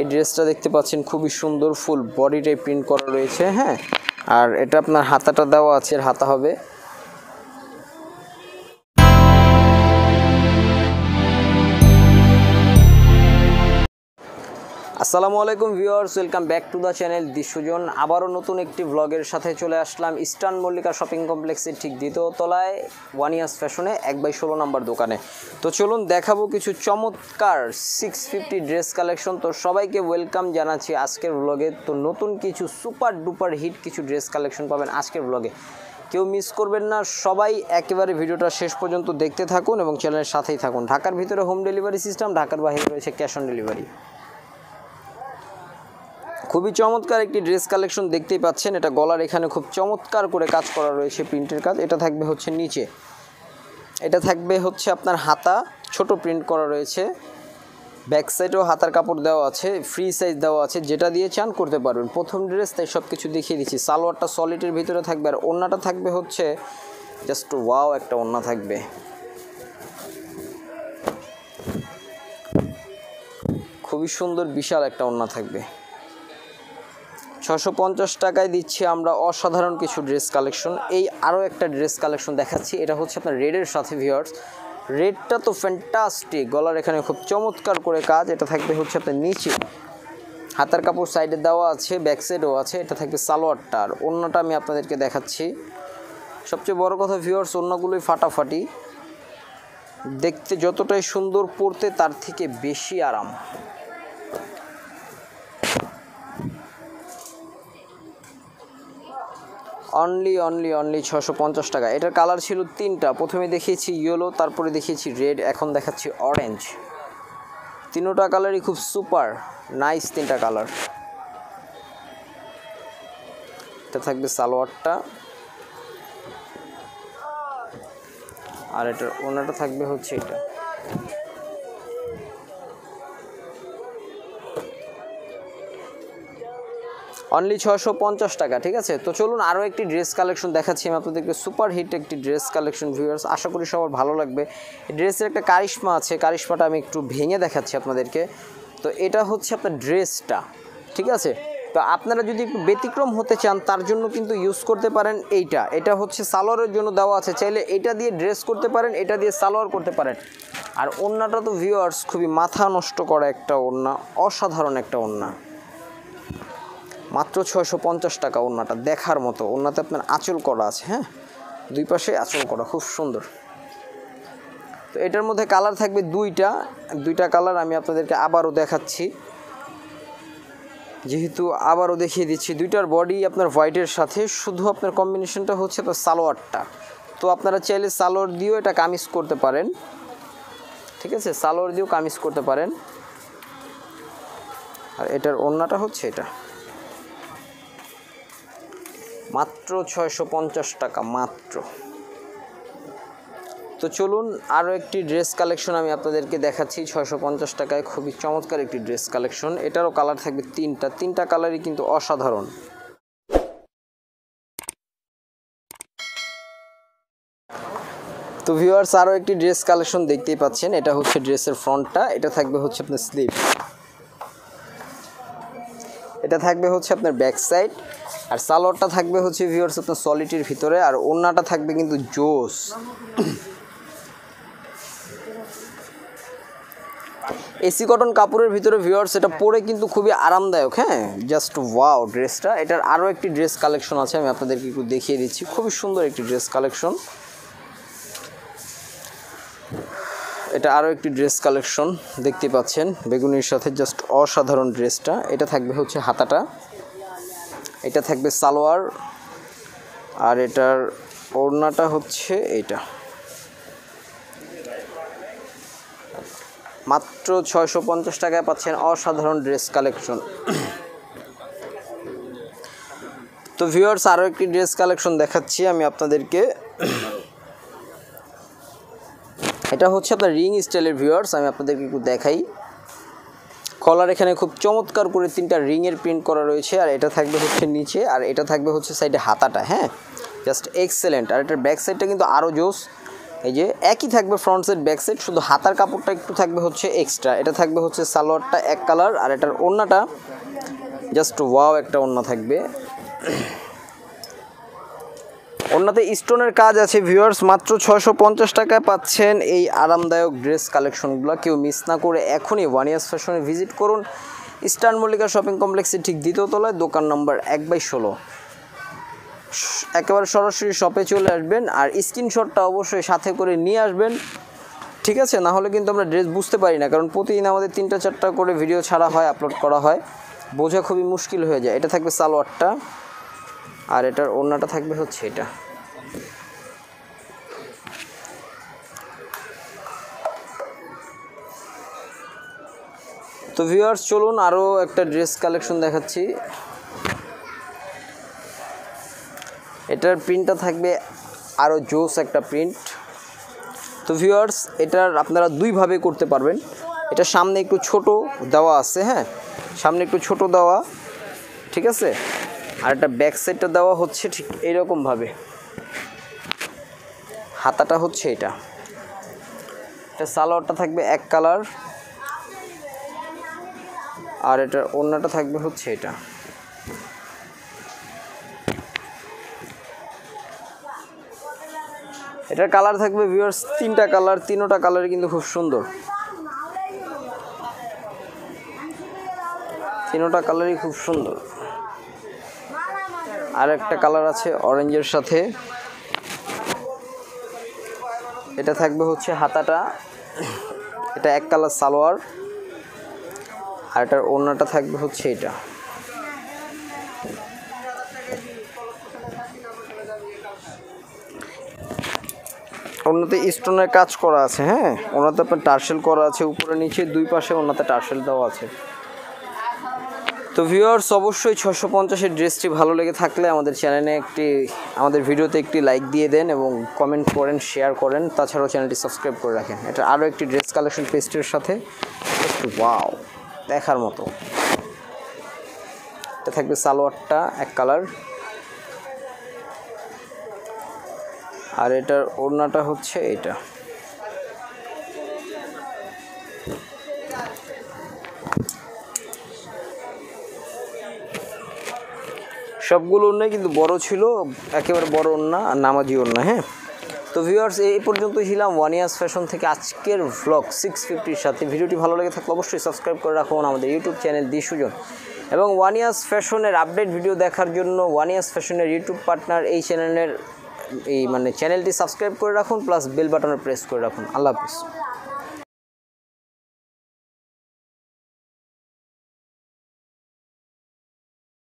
এই ড্রেসটা দেখতে পাচ্ছেন, খুবই সুন্দর ফুল বডিটাই প্রিন্ট করা রয়েছে হ্যাঁ? আর এটা আপনার হাতাটা দেওয়া আছে, এর হাতা হবে। আসসালামু আলাইকুম viewers, welcome back to the channel Dishujon. আবারও নতুন একটি ব্লগের সাথে চলে আসলাম ইস্টার্ন মল্লিকা শপিং কমপ্লেক্সের ঠিক দ্বিতীয় তলায় ওয়ান ইয়ার্স ফ্যাশনে এক বাই ষোলো নাম্বার দোকানে। তো চলুন দেখাবো কিছু চমৎকার সিক্স ফিফটি ড্রেস কালেকশন তো সবাইকে ওয়েলকাম জানাচ্ছি আজকের ব্লগে তো নতুন কিছু সুপার ডুপার হিট কিছু ড্রেস কালেকশন পাবেন আজকের ব্লগে কেউ মিস করবেন না, সবাই একেবারে ভিডিওটা শেষ পর্যন্ত দেখতে থাকুন এবং চ্যানেলের সাথেই থাকুন। ঢাকার ভিতরে হোম ডেলিভারি সিস্টেম ঢাকার বাইরে রয়েছে ক্যাশ অন ডেলিভারি খুবই চমৎকার একটি ড্রেস কালেকশন দেখতেই পাচ্ছেন। এটা গলার এখানে খুব চমৎকার করে কাজ করা রয়েছে প্রিন্টের কাজ। এটা থাকবে হচ্ছে নিচে। এটা থাকবে হচ্ছে আপনার হাতা। ছোট প্রিন্ট করা রয়েছে। ব্যাক সাইডেও হাতার কাপড় দেওয়া আছে। ফ্রি সাইজ দেওয়া আছে। যেটা দিয়ে চান করতে পারবেন। প্রথম ড্রেস, তাই সব কিছু দেখিয়ে দিচ্ছি। সালোয়ারটা সলিডের ভিতরে থাকবে। আর ওড়নাটা থাকবে হচ্ছে জাস্ট ওয়াও একটা ওড়না থাকবে। খুবই সুন্দর, বিশাল একটা ওড়না থাকবে। ছশো পঞ্চাশ টাকায় দিচ্ছি আমরা অসাধারণ কিছু ড্রেস কালেকশন এই আরও একটা ড্রেস কালেকশন দেখাচ্ছি, এটা হচ্ছে আপনার রেডের সাথে ভিওয়ার্স রেডটা তো ফ্যান্টাস্টিক গলার এখানে খুব চমৎকার করে কাজ। এটা থাকবে হচ্ছে আপনার নিচে। হাতার কাপড় সাইডে দেওয়া আছে ব্যাক সাইডও আছে, এটা থাকবে সালোয়ারটা। আর অন্যটা আমি আপনাদেরকে দেখাচ্ছি। সবচেয়ে বড় কথা ভিওয়ার্স অন্যগুলোই ফাটাফাটি। দেখতে যতটাই সুন্দর পড়তে তার থেকে বেশি আরাম। অনলি অনলি অনলি ছশো পঞ্চাশ টাকা। এটার কালার ছিল তিনটা। প্রথমে দেখিয়েছি ইয়েলো তারপরে দেখিয়েছি রেড এখন দেখাচ্ছি অরেঞ্জ তিনোটা কালারই খুব সুপার নাইস তিনটা কালার এটা থাকবে সালোয়ারটা। আর এটার ওনাটা থাকবে হচ্ছে এটা। অনলি ছশো পঞ্চাশ টাকা, ঠিক আছে? তো চলুন আরও একটি ড্রেস কালেকশন দেখাচ্ছি। আমি আপনাদেরকে সুপার হিট একটি ড্রেস কালেকশন ভিউয়ার্স আশা করি সবার ভালো লাগবে। ড্রেসের একটা কারিশমা আছে, কারিশমাটা আমি একটু ভেঙে দেখাচ্ছি আপনাদেরকে। তো এটা হচ্ছে আপনার ড্রেসটা ঠিক আছে? তো আপনারা যদি একটু ব্যতিক্রম হতে চান, তার জন্য কিন্তু ইউজ করতে পারেন এইটা। এটা হচ্ছে সালোয়ারের জন্য দেওয়া আছে। চাইলে এটা দিয়ে ড্রেস করতে পারেন, এটা দিয়ে সালোয়ার করতে পারেন। আর ওড়নাটা তো ভিউয়ার্স খুবই মাথা নষ্ট করা একটা ওড়না, অসাধারণ একটা ওড়না। মাত্র ছয়শো পঞ্চাশ টাকা ওড়নাটা দেখার মতো। ওড়নাতে আপনার আঁচল করা আছে হ্যাঁ? দুই পাশে আঁচল করা, খুব সুন্দর। তো এটার মধ্যে কালার থাকবে দুইটা। দুইটা কালার আমি আপনাদেরকে আবারও দেখাচ্ছি। যেহেতু আবারও দেখিয়ে দিচ্ছি, দুইটার বডি আপনার হোয়াইটের সাথে, শুধু আপনার কম্বিনেশনটা হচ্ছে আপনার সালোয়ারটা। তো আপনারা চাইলে সালোয়ার দিয়েও এটা কামিজ করতে পারেন। ঠিক আছে? সালোয়ার দিয়েও কামিজ করতে পারেন। আর এটার ওড়নাটা হচ্ছে এটা। মাত্র ছয়শো পঞ্চাশ টাকা, মাত্র। তো চলুন আরও একটি ড্রেস কালেকশন আমি আপনাদেরকে দেখাচ্ছি। ছয়শো পঞ্চাশ টাকায় খুবই চমৎকার একটি ড্রেস কালেকশন এটারও কালার থাকবে তিনটা। তিনটা কালারই কিন্তু অসাধারণ। তো ভিউয়ার্স আরও একটি ড্রেস কালেকশন দেখতেই পাচ্ছেন। এটা হচ্ছে ড্রেসের ফ্রন্টটা এটা থাকবে হচ্ছে আপনার স্লিভ এটা থাকবে হচ্ছে আপনার ব্যাক সাইড আর সালোয়ারটা থাকবে হচ্ছে ভিউয়ার্স আপনার সলিটির ভিতরে, আর ওড়নাটা থাকবে কিন্তু জোস। এসি কটন কাপড়ের ভিতরে ভিউয়ার্স এটা পরে কিন্তু খুবই আরামদায়ক হ্যাঁ? জাস্ট ওয়াও ড্রেসটা এটার আরও একটি ড্রেস কালেকশন আছে, আমি আপনাদেরকে একটু দেখিয়ে দিচ্ছি। খুবই সুন্দর একটি ড্রেস কালেকশন এটা আরও একটি ড্রেস কালেকশন দেখতে পাচ্ছেন। বেগুনির সাথে জাস্ট অসাধারণ ড্রেসটা এটা থাকবে হচ্ছে হাতাটা। এটা থাকবে সালোয়ার। আর এটার ওড়নাটা হচ্ছে এইটা। মাত্র ছয়শো পঞ্চাশ টাকায় পাচ্ছেন অসাধারণ ড্রেস কালেকশন তো ভিউয়ার্স আরও একটি ড্রেস কালেকশন দেখাচ্ছি আমি আপনাদেরকে। এটা হচ্ছে আপনার রিং স্টাইলের ভিউয়ার্স আমি আপনাদেরকে একটু দেখাই। কলার এখানে খুব চমৎকার করে তিনটা রিংয়ের প্রিন্ট করা রয়েছে, আর এটা থাকবে হচ্ছে নিচে, আর এটা থাকবে হচ্ছে সাইডে হাতাটা হ্যাঁ? জাস্ট এক্সেলেন্ট আর এটার ব্যাক সাইডটা কিন্তু আরও জোস। এই যে একই থাকবে ফ্রন্ট সাইড ব্যাক সাইড শুধু হাতার কাপড়টা একটু থাকবে হচ্ছে এক্সট্রা এটা থাকবে হচ্ছে সালোয়ারটা এক কালার আর এটার ওড়নাটা জাস্ট ওয়াও একটা ওড়না থাকবে। ওড়নাতে স্টোনের কাজ আছে ভিউয়ার্স মাত্র ছয়শো পঞ্চাশ টাকায় পাচ্ছেন এই আরামদায়ক ড্রেস কালেকশনগুলো কেউ মিস না করে এখনই ওয়ান ইয়ার্স ফ্যাশনে ভিজিট করুন। ইস্টার্ন মল্লিকা শপিং কমপ্লেক্সে ঠিক দ্বিতীয় তলায়, দোকান নম্বর এক বাই ষোলো। একেবারে সরাসরি শপে চলে আসবেন আর স্ক্রিনশটটা অবশ্যই সাথে করে নিয়ে আসবেন। ঠিক আছে? না হলে কিন্তু আমরা ড্রেস বুঝতে পারি না, কারণ প্রতিদিন আমাদের তিনটা চারটা করে ভিডিও ছাড়া হয় আপলোড করা হয়। বোঝা খুবই মুশকিল হয়ে যায়। এটা থাকবে সালোয়ারটা। আর এটার ওড়নাটা থাকবে হচ্ছে এটা। তো ভিউয়ার্স চলুন আরও একটা ড্রেস কালেকশন দেখাচ্ছি। এটার প্রিন্টটা থাকবে আরও জোস একটা প্রিন্ট তো ভিউয়ার্স এটার আপনারা দুইভাবে করতে পারবেন। এটা সামনে একটু ছোট দেওয়া আছে হ্যাঁ? সামনে একটু ছোট দেওয়া, ঠিক আছে? আর একটা ব্যাক সাইডটা দেওয়া হচ্ছে ঠিক এইরকমভাবে হাতাটা হচ্ছে এটা। এটা সালোয়ারটা থাকবে এক কালার আর এটার ওড়নাটা থাকবে হচ্ছে এটা। এটার কালার থাকবে ভিউয়ার্স তিনটা কালার তিনোটা কালার কিন্তু খুব সুন্দর। তিনোটা কালারই খুব সুন্দর। আর একটা কালার আছে অরেঞ্জের সাথে। এটা থাকবে হচ্ছে হাতাটা। এটা এক কালার সালোয়ার। আর এটার ওড়নাটা থাকবে হচ্ছে এটা। ওনাতে স্টোনের কাজ করা আছে হ্যাঁ? ওনাতে আপনার টার্সেল করা আছে, উপরে নিচে, দুই পাশে ওনাতে টার্সেল দেওয়া আছে। তো ভিউয়ার্স অবশ্যই ছশো পঞ্চাশের ড্রেসটি ভালো লেগে থাকলে আমাদের চ্যানেলে একটি, আমাদের ভিডিওতে একটি লাইক দিয়ে দেন এবং কমেন্ট করেন শেয়ার করেন। তাছাড়াও চ্যানেলটি সাবস্ক্রাইব করে রাখেন। এটা আরও একটি ড্রেস কালেকশন পেস্টের সাথে ওয়াও দেখার মতো। এটা থাকবে সালোয়ারটা, এক কালার আর এটার ওড়নাটা হচ্ছে এটা। সবগুলো ওড়নাই কিন্তু বড় ছিল, একেবারে বড় ওড়না আর নামাজি ওড়না হ্যাঁ? তো ভিউয়ার্স এই পর্যন্ত ছিলাম ওয়ান ইয়ার্স ফ্যাশন থেকে আজকের ভ্লগ সিক্স ফিফটির সাথে। ভিডিওটি ভালো লেগে থাকলে অবশ্যই সাবস্ক্রাইব করে রাখুন আমাদের ইউটিউব চ্যানেল দি সুজন। এবং ওয়ান ইয়ার্স ফ্যাশনের আপডেট ভিডিও দেখার জন্য ওয়ান ইয়ার্স ফ্যাশনের ইউটিউব পার্টনার এই চ্যানেলের এই মানে চ্যানেলটি সাবস্ক্রাইব করে রাখুন প্লাস বেল বাটনে প্রেস করে রাখুন। আল্লাহ হাফিজ।